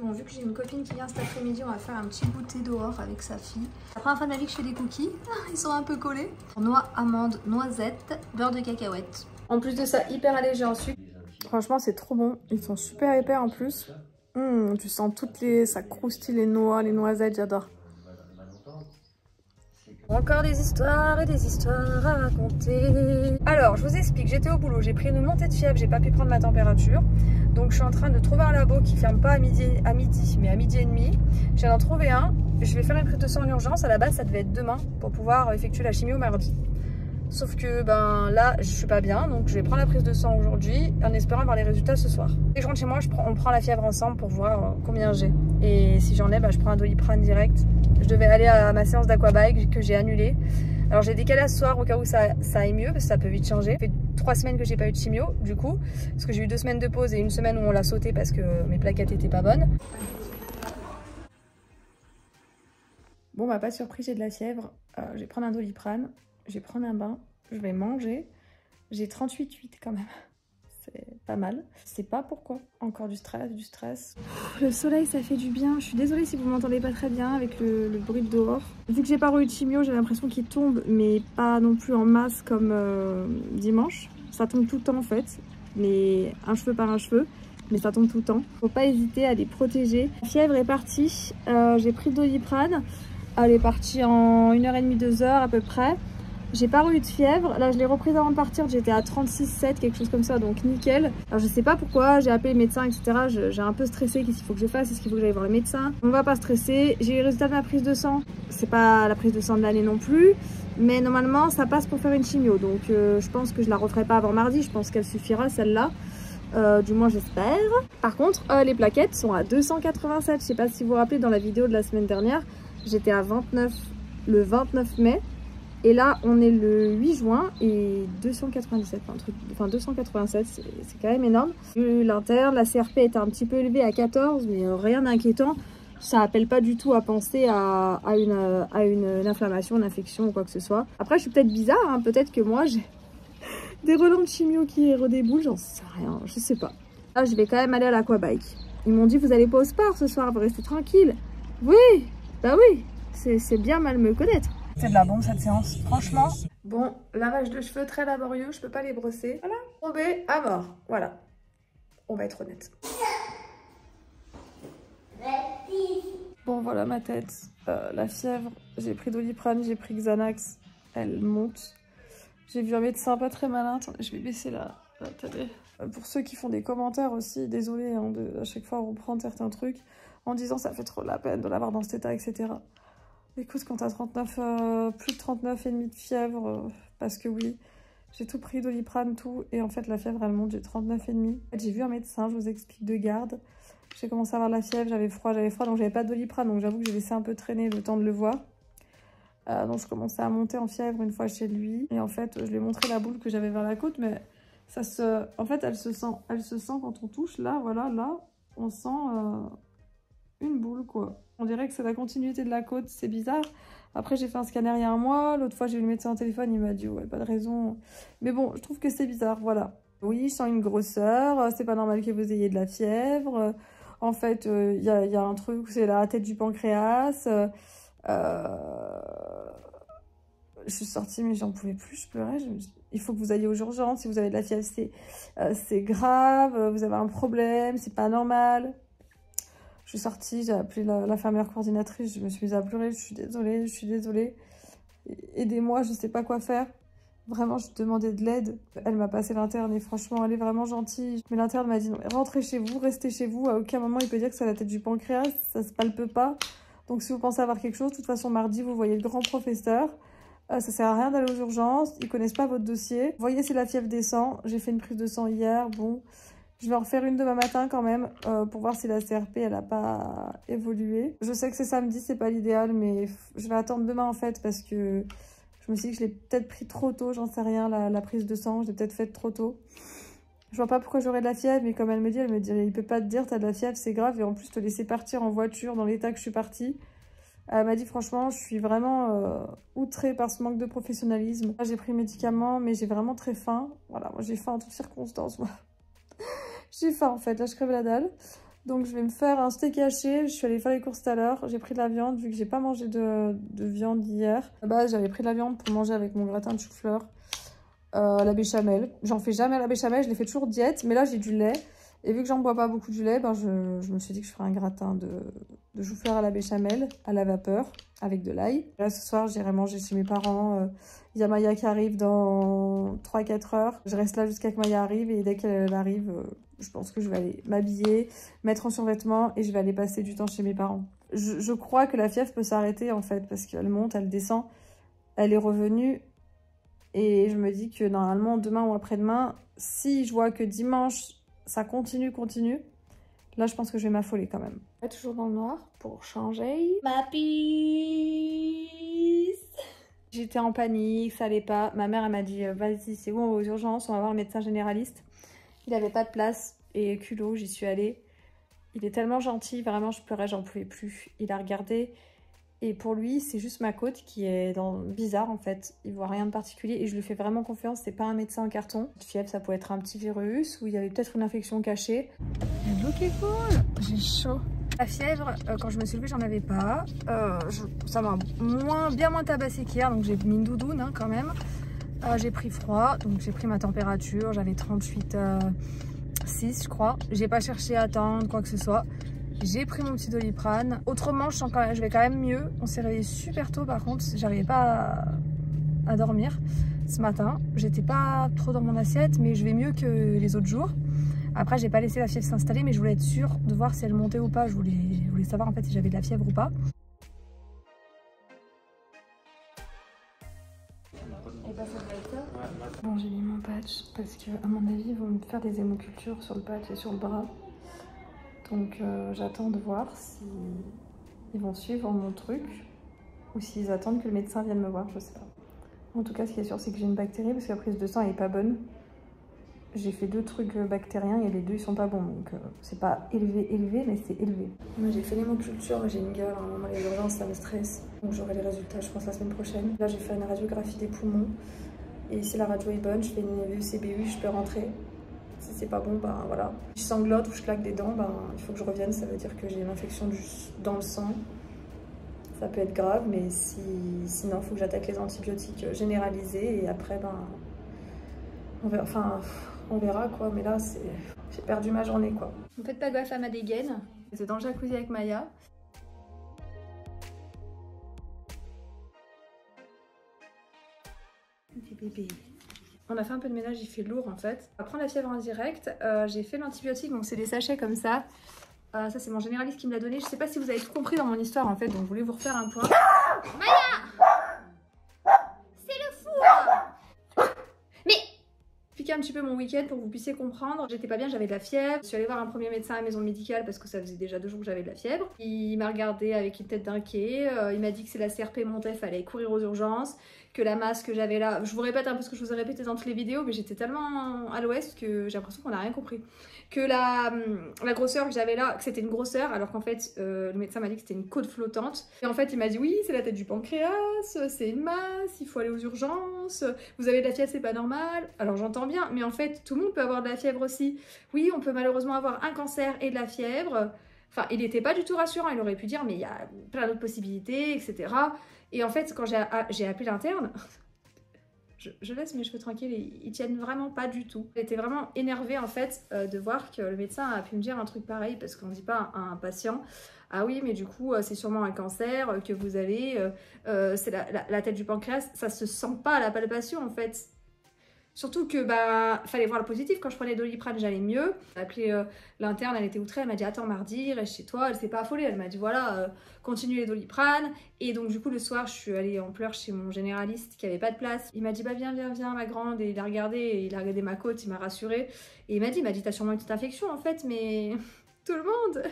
Bon, vu que j'ai une copine qui vient cet après-midi, on va faire un petit goûter dehors avec sa fille. La première fois de ma vie je fais des cookies, ils sont un peu collés. Noix, amandes, noisettes, beurre de cacahuète. En plus de ça, hyper allégé en sucre. Franchement, c'est trop bon. Ils sont super épais en plus. Mmh, tu sens toutes les... ça croustille les noix, les noisettes, j'adore. Encore des histoires et des histoires à raconter. Alors, je vous explique, j'étais au boulot, j'ai pris une montée de fièvre, j'ai pas pu prendre ma température. Donc je suis en train de trouver un labo qui ferme pas à midi, mais à midi et demi. Je viens d'en trouver un. Je vais faire une prise de sang en urgence. À la base, ça devait être demain pour pouvoir effectuer la chimio mardi. Sauf que ben là, je suis pas bien, donc je vais prendre la prise de sang aujourd'hui en espérant avoir les résultats ce soir. Et je rentre chez moi, on prend la fièvre ensemble pour voir euh, combien j'ai. Et si j'en ai, ben, je prends un doliprane direct. Je devais aller à ma séance d'aquabike que j'ai annulée. Alors j'ai décalé à ce soir au cas où ça, ça aille mieux, parce que ça peut vite changer. Ça fait trois semaines que j'ai pas eu de chimio, du coup, parce que j'ai eu deux semaines de pause et une semaine où on l'a sauté parce que mes plaquettes étaient pas bonnes. Bon bah pas de surprise, j'ai de la fièvre. Euh, je vais prendre un doliprane, je vais prendre un bain, je vais manger. J'ai 38,8 quand même. Pas mal. Je sais pas pourquoi. Encore du stress, du stress. Le soleil, ça fait du bien. Je suis désolée si vous m'entendez pas très bien avec le, le bruit de dehors. Vu que j'ai pas eu de chimio, j'ai l'impression qu'il tombe, mais pas non plus en masse comme euh, dimanche. Ça tombe tout le temps en fait, mais un cheveu par un cheveu. Mais ça tombe tout le temps. Faut pas hésiter à les protéger. La fièvre est partie. Euh, j'ai pris Doliprane. Elle est partie en 1h30, 2h à peu près. J'ai pas eu de fièvre. Là, je l'ai reprise avant de partir. J'étais à 36,7, quelque chose comme ça, donc nickel. Alors, je sais pas pourquoi. J'ai appelé le médecin, etc. J'ai un peu stressé. Qu'est-ce qu'il faut que je fasse? Est-ce qu'il faut que j'aille voir le médecin? On va pas stresser. J'ai eu le résultat de ma prise de sang. C'est pas la prise de sang de l'année non plus. Mais normalement, ça passe pour faire une chimio. Donc, euh, je pense que je la referai pas avant mardi. Je pense qu'elle suffira, celle-là. Euh, du moins j'espère. Par contre, euh, les plaquettes sont à 287. Je sais pas si vous vous rappelez dans la vidéo de la semaine dernière, j'étais à 29 le 29 mai. Et là, on est le 8 juin et 297, enfin, truc, enfin 287, c'est quand même énorme. L'interne, la CRP était un petit peu élevée à 14, mais rien d'inquiétant. Ça appelle pas du tout à penser à, une, inflammation, une infection ou quoi que ce soit. Après, je suis peut-être bizarre, hein, peut-être que moi, j'ai des relents de chimio qui redéboulent, j'en sais rien, je sais pas. Là, je vais quand même aller à l'aquabike. Ils m'ont dit, vous allez pas au sport ce soir, vous restez tranquille. Oui, bah oui, c'est bien mal me connaître. C'est de la bombe cette séance, franchement. Bon, lavage de cheveux très laborieux, je peux pas les brosser. Voilà, tombé à mort, voilà. On va être honnête. Bon, voilà ma tête. Euh, la fièvre, j'ai pris Doliprane, j'ai pris Xanax. Elle monte. J'ai vu un médecin pas très malin. Attendez, je vais baisser la, la télé. Euh, pour ceux qui font des commentaires aussi, désolé hein, de à chaque fois reprendre certains trucs en disant ça fait trop la peine de l'avoir dans cet état, etc. Écoute, quand t'as 39, euh, plus de 39 et demi de fièvre, euh, parce que oui, j'ai tout pris, doliprane, tout, et en fait la fièvre elle monte, j'ai 39 et demi. J'ai vu un médecin, je vous explique, de garde. J'ai commencé à avoir la fièvre, j'avais froid, j'avais froid, donc j'avais pas doliprane, donc j'avoue que j'ai laissé un peu traîner le temps de le voir. Euh, donc je commençais à monter en fièvre une fois chez lui, et en fait je lui ai montré la boule que j'avais vers la côte, mais ça se, en fait elle se sent, elle se sent quand on touche, là, voilà, là, on sent une boule quoi. On dirait que c'est la continuité de la côte, c'est bizarre. Après, j'ai fait un scanner il y a. L'autre fois, j'ai eu le médecin au téléphone, il m'a dit, ouais, pas de raison. Mais bon, je trouve que c'est bizarre, voilà. Oui, je sens une grosseur. C'est pas normal que vous ayez de la fièvre. En fait, il euh, y, a, un truc, c'est la tête du pancréas. Euh... Je suis sortie, mais j'en pouvais plus, je pleurais. Il faut que vous alliez aux urgences. Si vous avez de la fièvre, c'est euh, grave. Vous avez un problème, c'est pas normal. Je suis sortie, j'ai appelé l'infirmière coordinatrice, je me suis mise à pleurer, je suis désolée, je suis désolée. Aidez-moi, je ne sais pas quoi faire. Vraiment, je demandais de l'aide. Elle m'a passé l'interne et franchement, elle est vraiment gentille. Mais l'interne m'a dit rentrez chez vous, restez chez vous. À aucun moment, il peut dire que c'est la tête du pancréas, ça se palpe pas. Donc, si vous pensez avoir quelque chose, de toute façon, mardi, vous voyez le grand professeur. Euh, ça sert à rien d'aller aux urgences, ils connaissent pas votre dossier. voyez si la fièvre descend. J'ai fait une prise de sang hier, bon... Je vais en refaire une demain matin quand même euh, pour voir si la CRP elle a pas évolué. Je sais que c'est samedi, c'est pas l'idéal, mais je vais attendre demain en fait parce que je me suis dit que je l'ai peut-être pris trop tôt, j'en sais rien, la, prise de sang, je l'ai peut-être faite trop tôt. Je vois pas pourquoi j'aurais de la fièvre, mais comme elle me dit, elle me dit, il peut pas te dire t'as de la fièvre, c'est grave, et en plus te laisser partir en voiture dans l'état que je suis partie. Elle m'a dit franchement, je suis vraiment euh, outrée par ce manque de professionnalisme. J'ai pris médicaments, mais j'ai vraiment très faim. Voilà, moi j'ai faim en toutes circonstances. Moi. J'ai faim en fait, là je crève la dalle. Donc je vais me faire un steak haché. Je suis allée faire les courses tout à l'heure. J'ai pris de la viande vu que j'ai pas mangé de, viande hier. À base, j'avais pris de la viande pour manger avec mon gratin de chou-fleur. Euh, la béchamel. J'en fais jamais la béchamel, je l'ai fait toujours diète. Mais là, j'ai du lait. Et vu que j'en bois pas beaucoup du lait, ben je, me suis dit que je ferais un gratin de, de chou-fleur à la béchamel, à la vapeur, avec de l'ail. Là, ce soir, j'irai manger chez mes parents. Euh, il y a Maya qui arrive dans 3-4 heures. Je reste là jusqu'à que Maya arrive. Et dès qu'elle arrive, euh, je pense que je vais aller m'habiller, mettre en survêtement et je vais aller passer du temps chez mes parents. Je crois que la fièvre peut s'arrêter, en fait, parce qu'elle monte, elle descend. Elle est revenue. Et je me dis que normalement, demain ou après-demain, si je vois que dimanche, ça continue, continue, là, je pense que je vais m'affoler quand même. Toujours dans le noir pour changer. Ma pisse J'étais en panique, ça allait pas. Ma mère, elle m'a dit, euh, vas-y, c'est où, on va aux urgences, on va voir le médecin généraliste. Il avait pas de place et culot, j'y suis allée. Il est tellement gentil, vraiment, je pleurais, j'en pouvais plus. Il a regardé, et pour lui, c'est juste ma côte qui est dans... bizarre en fait. Il voit rien de particulier et je lui fais vraiment confiance. C'est pas un médecin en carton. Une fièvre, ça pouvait être un petit virus ou il y avait peut-être une infection cachée. L'eau qui est cool. J'ai chaud. La fièvre, euh, quand je me suis levée, j'en avais pas. Euh, ça m'a moins, bien moins tabassé qu'hier, donc j'ai mis une doudoune hein, quand même. Euh, j'ai pris froid, donc j'ai pris ma température. J'avais 38,6 je crois. J'ai pas cherché à attendre quoi que ce soit. J'ai pris mon petit doliprane. Autrement, je, sens je vais quand même mieux. On s'est réveillé super tôt par contre. J'arrivais pas à, dormir ce matin. J'étais pas trop dans mon assiette, mais je vais mieux que les autres jours. Après, j'ai pas laissé la fièvre s'installer, mais je voulais être sûre de voir si elle montait ou pas. Je voulais, je voulais savoir en fait si j'avais de la fièvre ou pas. Bon, j'ai mis mon patch parce que, à mon avis, ils vont me faire des hémocultures sur le patch et sur le bras. Donc euh, j'attends de voir s'ils ils vont suivre mon truc ou s'ils attendent que le médecin vienne me voir, je sais pas. En tout cas, ce qui est sûr, c'est que j'ai une bactérie parce que la prise de sang elle est pas bonne. J'ai fait deux trucs bactériens et les deux ils sont pas bons, donc euh, c'est pas élevé, élevé, mais c'est élevé. Moi j'ai fait l'hémoculture, j'ai une gueule, à un moment les urgences ça me stresse, donc j'aurai les résultats je pense la semaine prochaine. Là j'ai fait une radiographie des poumons et si la radio est bonne, je fais une VECBU, je peux rentrer. Si c'est pas bon, ben voilà. Si je sanglote ou je claque des dents, ben il faut que je revienne. Ça veut dire que j'ai une infection dans le sang. Ça peut être grave, mais si, sinon, il faut que j'attaque les antibiotiques généralisés. Et après, ben, on verra, enfin, on verra quoi. Mais là, c'est, j'ai perdu ma journée quoi. Ne faites pas gaffe à ma dégaine. J'étais dans le jacuzzi avec Maya. bébé. On a fait un peu de ménage, il fait lourd en fait. On va prendre la fièvre en direct. Euh, j'ai fait l'antibiotique, donc c'est des sachets comme ça. Euh, ça c'est mon généraliste qui me l'a donné. Je sais pas si vous avez tout compris dans mon histoire en fait, donc je voulais vous refaire un point. Maya C'est le four Mais Piquer un petit peu mon week-end pour que vous puissiez comprendre. J'étais pas bien, j'avais de la fièvre. Je suis allée voir un premier médecin à la maison médicale parce que ça faisait déjà deux jours que j'avais de la fièvre. Il m'a regardé avec une tête d'inquiet. Euh, il m'a dit que c'est la CRP montait, fallait courir aux urgences que la masse que j'avais là. Je vous répète un peu ce que je vous ai répété dans toutes les vidéos, mais j'étais tellement à l'ouest que j'ai l'impression qu'on n'a rien compris. Que la, la grosseur que j'avais là, que c'était une grosseur, alors qu'en fait, euh, le médecin m'a dit que c'était une côte flottante. Et en fait, il m'a dit oui, c'est la tête du pancréas, c'est une masse, il faut aller aux urgences, vous avez de la fièvre, c'est pas normal. Alors j'entends bien, mais en fait, tout le monde peut avoir de la fièvre aussi. Oui, on peut malheureusement avoir un cancer et de la fièvre. Enfin, il n'était pas du tout rassurant, il aurait pu dire, mais il y a plein d'autres possibilités, etc. Et en fait, quand j'ai appelé l'interne, je, laisse mes cheveux tranquilles, ils, tiennent vraiment pas du tout. J'étais vraiment énervée en fait euh, de voir que le médecin a pu me dire un truc pareil parce qu'on dit pas à un patient ah oui mais du coup euh, c'est sûrement un cancer euh, que vous avez, c'est la, la, tête du pancréas, ça se sent pas à la palpation en fait. Surtout que bah fallait voir le positif. Quand je prenais Doliprane, j'allais mieux. J'ai appelé euh, l'interne, elle était outrée. Elle m'a dit Attends, mardi, reste chez toi. Elle s'est pas affolée. Elle m'a dit Voilà, euh, continue les Doliprane. Et donc, du coup, le soir, je suis allée en pleurs chez mon généraliste qui avait pas de place. Il m'a dit Bah, viens, viens, viens, ma grande. Et il a regardé, et il a regardé ma côte, il m'a rassurée. Et il m'a dit m'a dit T'as sûrement une petite infection en fait, mais tout le monde,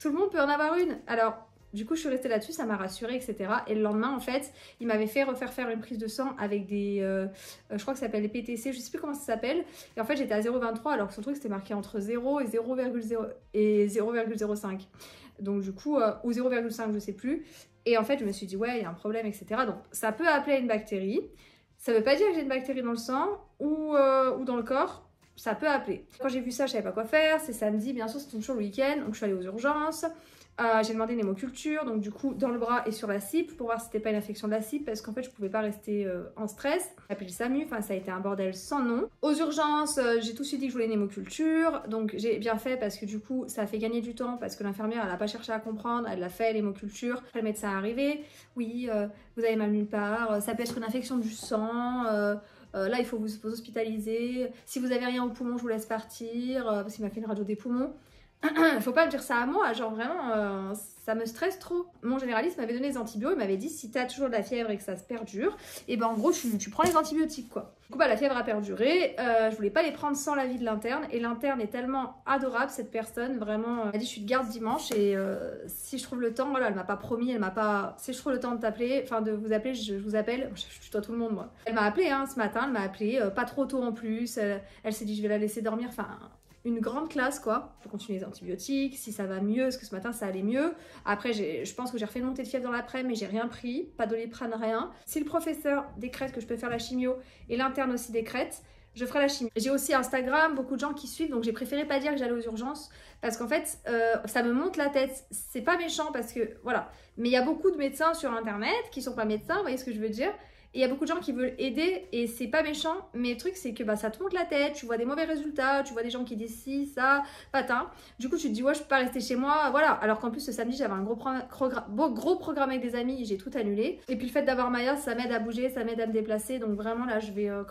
tout le monde peut en avoir une. Alors, du coup, je suis restée là-dessus, ça m'a rassurée, etc. Et le lendemain, en fait, il m'avait fait refaire faire une prise de sang avec des... Euh, euh, je crois que ça s'appelle les PTC, je sais plus comment ça s'appelle. Et en fait, j'étais à 0,23 alors que son truc, c'était marqué entre 0 et 0,05. Donc du coup, euh, ou 0,5, je sais plus. Et en fait, je me suis dit, ouais, il y a un problème, etc. Donc ça peut appeler une bactérie. Ça veut pas dire que j'ai une bactérie dans le sang ou, ou dans le corps ça peut appeler. Quand j'ai vu ça, je savais pas quoi faire. C'est samedi, bien sûr, c'était toujours le week-end. Donc je suis allée aux urgences. Euh, j'ai demandé une hémoculture, donc du coup dans le bras et sur la cible pour voir si c'était pas une infection de la cible parce qu'en fait je pouvais pas rester euh, en stress. J'ai appelé le SAMU, enfin ça a été un bordel sans nom. Aux urgences, euh, j'ai tout de suite dit que je voulais une hémoculture, donc j'ai bien fait parce que du coup ça a fait gagner du temps parce que l'infirmière elle a pas cherché à comprendre, elle l'a fait l'hémoculture. Le médecin est arrivé, oui vous avez mal nulle part, ça peut être une infection du sang. là, il faut vous, vous, hospitaliser. Si vous avez rien au poumon, je vous laisse partir. parce qu'il m'a fait une radio des poumons. faut pas dire ça à moi, genre vraiment, euh, ça me stresse trop. Mon généraliste m'avait donné des antibiotiques, il m'avait dit si t'as toujours de la fièvre et que ça se perdure, et ben en gros tu, prends les antibiotiques quoi. Du coup bah la fièvre a perduré, euh, je voulais pas les prendre sans l'avis de l'interne, et l'interne est tellement adorable cette personne, vraiment, elle m'a dit je suis de garde dimanche, et euh, si je trouve le temps, voilà, elle m'a pas promis, elle m'a pas, si je trouve le temps de t'appeler, enfin de vous appeler, je, vous appelle, je, je tutoie tout le monde moi. Elle m'a appelé hein, ce matin, elle m'a appelé, pas trop tôt en plus, elle s'est dit je vais la laisser dormir, enfin une grande classe quoi. Je continue les antibiotiques, si ça va mieux, parce que ce matin ça allait mieux? Après, je pense que j'ai refait une montée de fièvre dans l'après, mais j'ai rien pris, pas doliprane, rien. Si le professeur décrète que je peux faire la chimio et l'interne aussi décrète, je ferai la chimio. J'ai aussi Instagram, beaucoup de gens qui suivent, donc j'ai préféré pas dire que j'allais aux urgences parce qu'en fait, euh, ça me monte la tête. C'est pas méchant parce que voilà, mais il y a beaucoup de médecins sur internet qui sont pas médecins, vous voyez ce que je veux dire? Et il y a beaucoup de gens qui veulent aider et c'est pas méchant, mais le truc c'est que bah, ça te monte la tête, tu vois des mauvais résultats, tu vois des gens qui disent si, ça, patin. Du coup, tu te dis ouais, je peux pas rester chez moi, voilà. Alors qu'en plus, ce samedi, j'avais un gros, gros programme avec des amis, j'ai tout annulé. Et puis le fait d'avoir Maya, ça m'aide à bouger, ça m'aide à me déplacer. Donc vraiment là, je vais euh,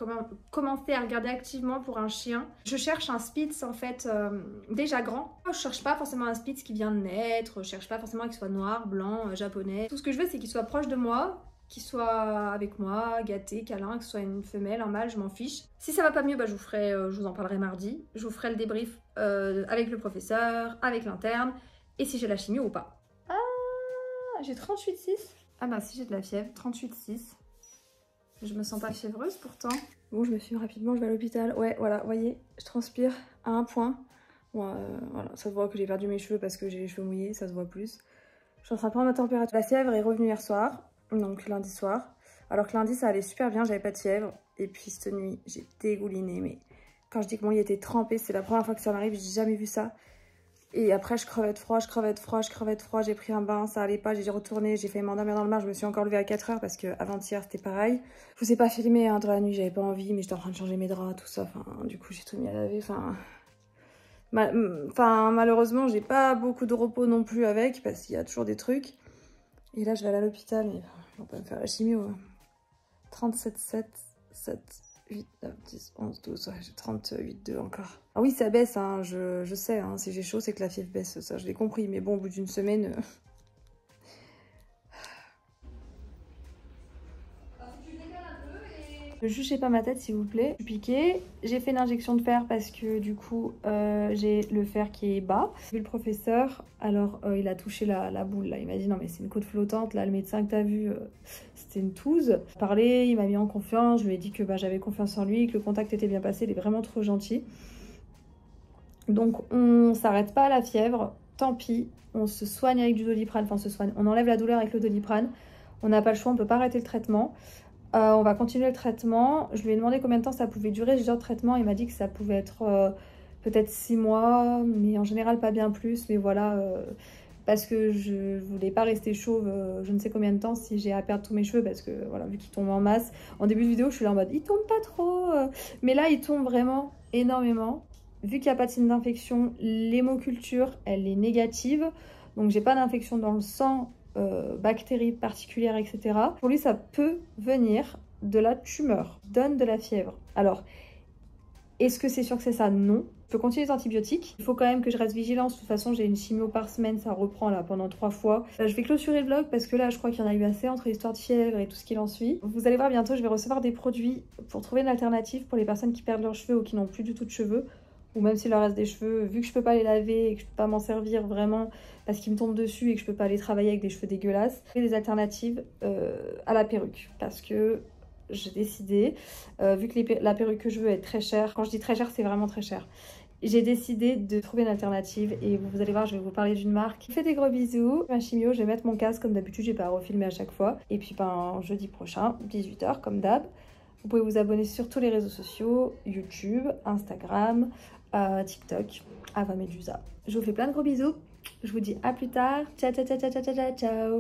commencer à regarder activement pour un chien. Je cherche un Spitz en fait euh, déjà grand. Je cherche pas forcément un Spitz qui vient de naître, je cherche pas forcément qu'il soit noir, blanc, euh, japonais. Tout ce que je veux, c'est qu'il soit proche de moi, qu'il soit avec moi, gâté, câlin, que ce soit une femelle, un mâle, je m'en fiche. Si ça va pas mieux, bah, je, vous ferai, euh, je vous en parlerai mardi. Je vous ferai le débrief euh, avec le professeur, avec l'interne, et si j'ai la chimie ou pas. Ah, j'ai 38,6. Ah bah si j'ai de la fièvre, 38,6. Je me sens pas fiévreuse pourtant. Bon, je me suis rapidement, je vais à l'hôpital. Ouais, voilà, voyez, je transpire à un point. Bon, euh, voilà, ça se voit que j'ai perdu mes cheveux parce que j'ai les cheveux mouillés, ça se voit plus. Je suis en train de prendre ma température. La fièvre est revenue hier soir donc lundi soir. Alors que lundi, ça allait super bien, j'avais pas de fièvre. Et puis cette nuit, j'ai dégouliné. Mais quand je dis que mon lit était trempé, c'est la première fois que ça m'arrive, j'ai jamais vu ça. Et après, je crevais de froid, je crevais de froid, je crevais de froid. J'ai pris un bain, ça allait pas, j'ai retourné, j'ai fait m'endormir dans le bain. Je me suis encore levée à 4 heures parce que avant-hier, c'était pareil. Je vous ai pas filmé hein, dans la nuit, j'avais pas envie, mais j'étais en train de changer mes draps, tout ça. Enfin, du coup, j'ai tout mis à laver. Enfin, enfin malheureusement, j'ai pas beaucoup de repos non plus avec parce qu'il y a toujours des trucs. Et là, je vais aller à l'hôpital, mais on peut me faire la chimio. 37, 7, 7, 8, 9, 10, 11, 12, ouais, j'ai 38, 2 encore. Ah oui, ça baisse, hein, je, je sais, hein, si j'ai chaud, c'est que la fièvre baisse, ça je l'ai compris, mais bon, au bout d'une semaine... Ne juchez pas ma tête s'il vous plaît. Je suis. J'ai fait une injection de fer parce que du coup euh, j'ai le fer qui est bas. J'ai vu le professeur, alors euh, il a touché la, boule là. Il m'a dit non mais c'est une côte flottante. Là le médecin que t'as vu euh, c'était une touze. Parler, il m'a mis en confiance. Je lui ai dit que bah, j'avais confiance en lui, que le contact était bien passé. Il est vraiment trop gentil. Donc on s'arrête pas à la fièvre. Tant pis. On se soigne avec du doliprane. Enfin on se soigne. On enlève la douleur avec le doliprane. On n'a pas le choix, on peut pas arrêter le traitement. Euh, on va continuer le traitement. Je lui ai demandé combien de temps ça pouvait durer. J'ai dit traitement, il m'a dit que ça pouvait être euh, peut-être 6 mois, mais en général pas bien plus. Mais voilà, euh, parce que je voulais pas rester chauve je ne sais combien de temps si j'ai à perdre tous mes cheveux, parce que voilà, vu qu'ils tombent en masse. En début de vidéo, je suis là en mode, ils tombent pas trop. mais là, ils tombent vraiment énormément. Vu qu'il n'y a pas de signe d'infection, l'hémoculture, elle est négative. Donc j'ai pas d'infection dans le sang euh, bactéries particulières, etc. Pour lui, ça peut venir de la tumeur, donne de la fièvre. Alors, est-ce que c'est sûr que c'est ça? Non. Je peux continuer les antibiotiques. Il faut quand même que je reste vigilante. De toute façon, j'ai une chimio par semaine, ça reprend là pendant trois fois. Euh, je vais clôturer le vlog parce que là, je crois qu'il y en a eu assez entre l'histoire de fièvre et tout ce qui en suit. Vous allez voir bientôt, je vais recevoir des produits pour trouver une alternative pour les personnes qui perdent leurs cheveux ou qui n'ont plus du tout de cheveux ou même s'il leur reste des cheveux, vu que je peux pas les laver et que je peux pas m'en servir vraiment parce qu'ils me tombent dessus et que je peux pas aller travailler avec des cheveux dégueulasses, j'ai des alternatives euh, à la perruque parce que j'ai décidé, euh, vu que la perruque que je veux est très chère, quand je dis très cher, c'est vraiment très cher. J'ai décidé de trouver une alternative et vous allez voir, je vais vous parler d'une marque. Je fais des gros bisous. Ma chimio, je vais mettre mon casque comme d'habitude, j'ai pas refilmé à chaque fois. Et puis ben jeudi prochain, 18h comme d'hab. Vous pouvez vous abonner sur tous les réseaux sociaux, YouTube, Instagram, euh, TikTok, Ava Medusa. Je vous fais plein de gros bisous. Je vous dis à plus tard. Ciao, ciao, ciao, ciao, ciao, ciao, ciao.